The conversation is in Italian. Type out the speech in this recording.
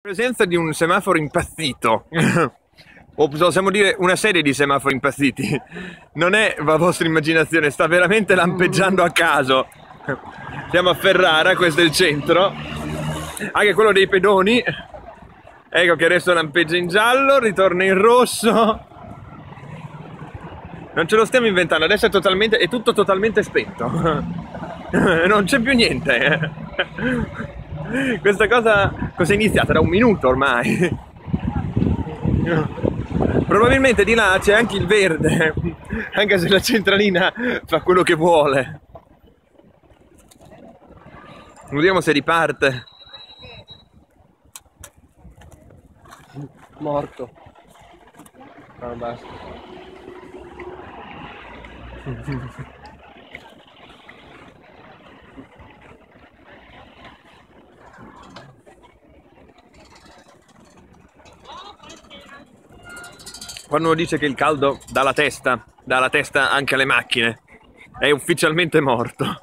presenza di un semaforo impazzito, o possiamo dire una serie di semafori impazziti, non è la vostra immaginazione, sta veramente lampeggiando a caso. Siamo a Ferrara, questo è il centro, anche quello dei pedoni, ecco che adesso lampeggia in giallo, ritorna in rosso. Non ce lo stiamo inventando, adesso è, totalmente, è tutto totalmente spento. Non c'è più niente. Questa cosa cosa è iniziata? Da un minuto ormai. Probabilmente di là c'è anche il verde, anche se la centralina fa quello che vuole. Vediamo se riparte. Morto. No, basta. Quando uno dice che il caldo dà la testa, dà la testa anche alle macchine, è ufficialmente morto.